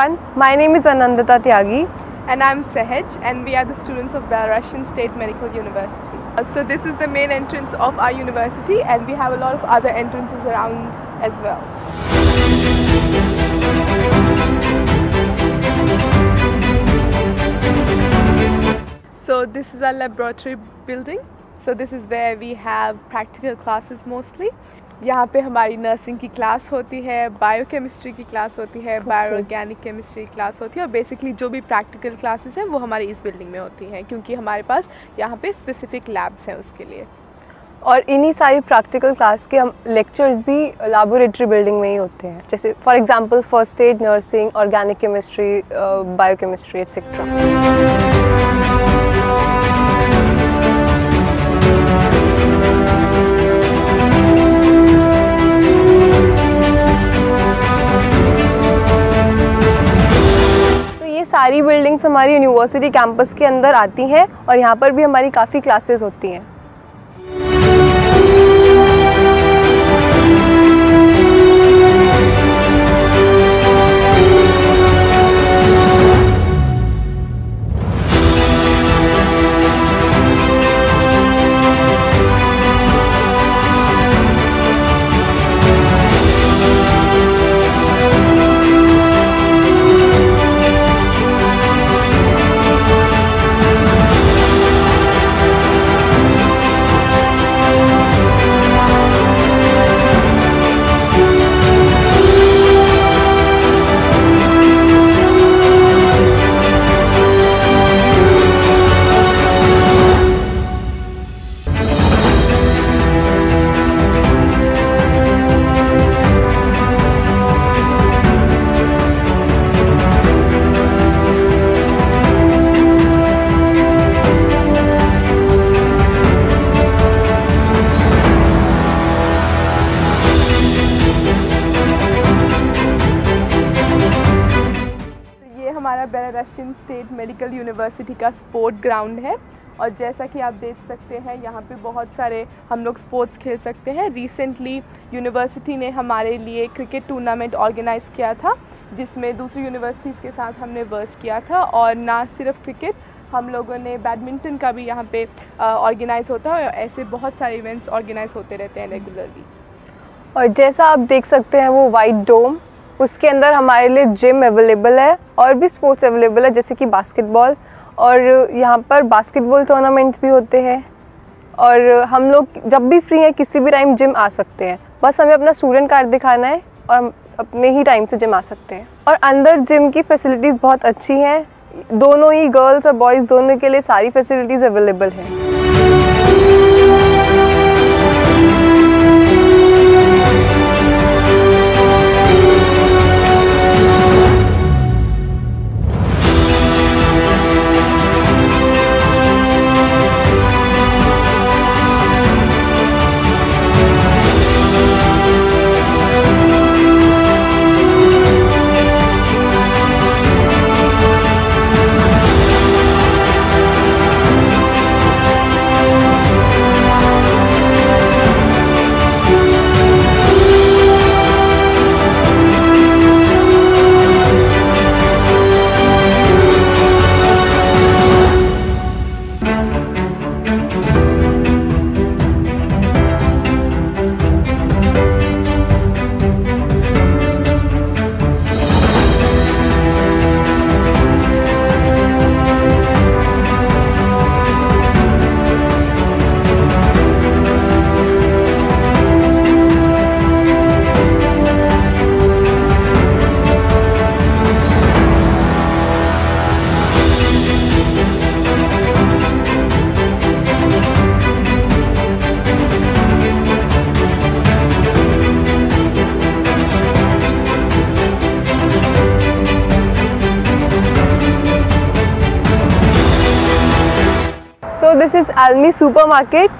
everyone. My name is Anandita Tyagi. And I'm Sehaj, and we are the students of Belarusian State Medical University. Uh, So this is the main entrance of our university, and we have a lot of other entrances around as well. So this is our laboratory building. So this is where we have practical classes mostly. यहाँ पे हमारी nursing की class होती है biochemistry की class होती है bio organic chemistry की क्लास होती है और बेसिकली जो भी प्रैक्टिकल क्लासेस हैं वो हमारी इस बिल्डिंग में होती हैं क्योंकि हमारे पास यहाँ पे स्पेसिफिक लैब्स हैं उसके लिए। और इन्हीं सारी प्रैक्टिकल क्लास के हम लेक्चर्स भी लेबोरेटरी बिल्डिंग में ही होते हैं। जैसे for example first aid nursing organic chemistry biochemistry etcetera सारी बिल्डिंग्स हमारी यूनिवर्सिटी कैंपस के अंदर आती हैं और यहाँ पर भी हमारी काफ़ी क्लासेस होती हैं। हमारा बेलारशियन स्टेट मेडिकल यूनिवर्सिटी का स्पोर्ट ग्राउंड है। और जैसा कि आप देख सकते हैं, यहाँ पे बहुत सारे हम लोग स्पोर्ट्स खेल सकते हैं। रिसेंटली यूनिवर्सिटी ने हमारे लिए क्रिकेट टूर्नामेंट ऑर्गेनाइज़ किया था, जिसमें दूसरी यूनिवर्सिटीज़ के साथ हमने वर्स किया था। और ना सिर्फ़ क्रिकेट हम लोगों ने बैडमिंटन का भी यहाँ पे ऑर्गेनाइज़ होता है। और ऐसे बहुत सारे इवेंट्स ऑर्गेनाइज होते रहते हैं रेगुलरली और जैसा आप देख सकते हैं, वो वाइट डोम उसके अंदर हमारे लिए जिम अवेलेबल है और भी स्पोर्ट्स अवेलेबल है, जैसे कि बास्केटबॉल और यहाँ पर बास्केटबॉल टूर्नामेंट्स भी होते हैं। और हम लोग जब भी फ्री हैं, किसी भी टाइम जिम आ सकते हैं। बस हमें अपना स्टूडेंट कार्ड दिखाना है और अपने ही टाइम से जिम आ सकते हैं। और अंदर जिम की फैसिलिटीज़ बहुत अच्छी हैं। दोनों ही गर्ल्स और बॉयज़ दोनों के लिए सारी फैसिलिटीज़ अवेलेबल हैं। This is Almi super market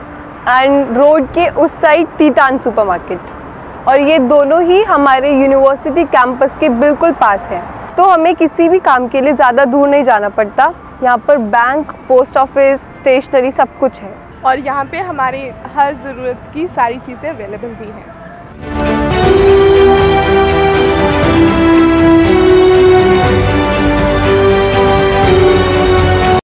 and road के उस साइड तीतान सुपर मार्केट और ये दोनों ही हमारे यूनिवर्सिटी कैंपस के बिल्कुल पास हैं। तो हमें किसी भी काम के लिए ज़्यादा दूर नहीं जाना पड़ता। यहाँ पर बैंक पोस्ट ऑफ़िस स्टेशनरी सब कुछ है। और यहाँ पे हमारी हर ज़रूरत की सारी चीज़ें अवेलेबल भी हैं।